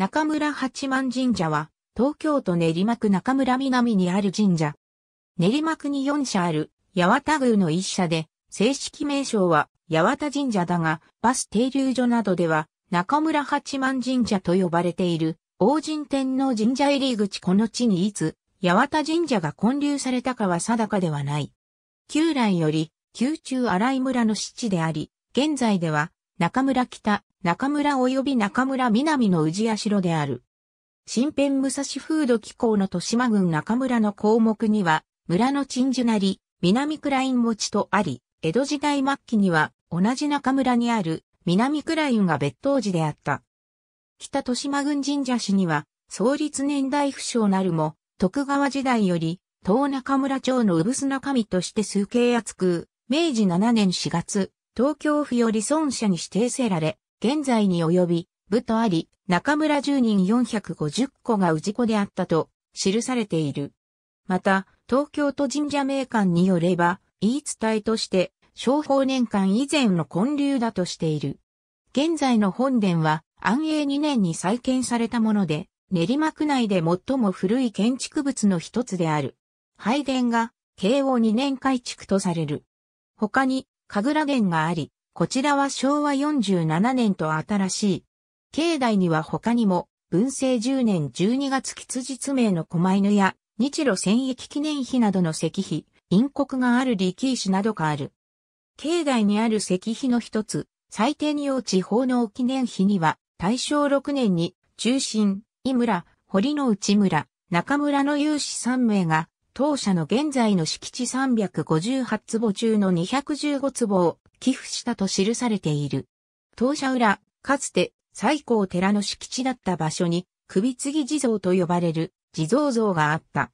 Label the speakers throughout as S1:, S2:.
S1: 中村八幡神社は、東京都練馬区中村南にある神社。練馬区に4社ある、八幡宮の一社で、正式名称は八幡神社だが、バス停留所などでは、中村八幡神社と呼ばれている、王神天皇神社入り口この地にいつ、八幡神社が建立されたかは定かではない。旧来より、宮中荒井村の七であり、現在では、中村北、中村及び中村南の宇治社である。新編武蔵風土機構の豊島郡中村の項目には、村の鎮守なり、南倉院持ちとあり、江戸時代末期には同じ中村にある南倉院が別当時であった。北豊島郡神社市には、創立年代不詳なるも、徳川時代より、東中村町の産砂神として数形厚く、明治7年4月、東京府より孫社に指定せられ、現在に及び、部とあり、中村住人450戸が氏子であったと記されている。また、東京都神社名館によれば、言い伝えとして、昭法年間以前の建立だとしている。現在の本殿は、安永2年に再建されたもので、練馬区内で最も古い建築物の一つである。拝殿が、慶応2年改築とされる。他に、神楽殿があり、こちらは昭和47年と新しい。境内には他にも、文政10年12月吉日名の狛犬や、日露戦役記念碑などの石碑、陰国がある力石などがある。境内にある石碑の一つ、祭天用地方の記念碑には、大正6年に、中心、井村、堀之内村、中村の有志3名が、当社の現在の敷地358坪中の215坪を寄付したと記されている。当社裏、かつて最高寺の敷地だった場所に首継ぎ地蔵と呼ばれる地蔵像があった。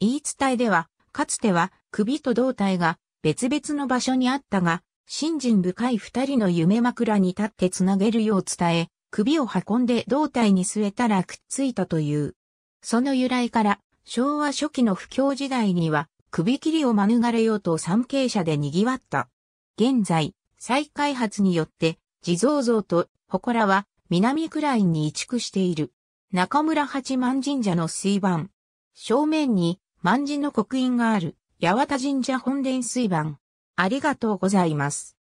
S1: 言い伝えでは、かつては首と胴体が別々の場所にあったが、信心深い二人の夢枕に立ってつなげるよう伝え、首を運んで胴体に据えたらくっついたという。その由来から、昭和初期の不況時代には、首切りを免れようと参詣者で賑わった。現在、再開発によって、地蔵像と祠は南クラインに移築している。中村八幡神社の水盤。正面に万神の刻印がある八幡神社本殿水盤。ありがとうございます。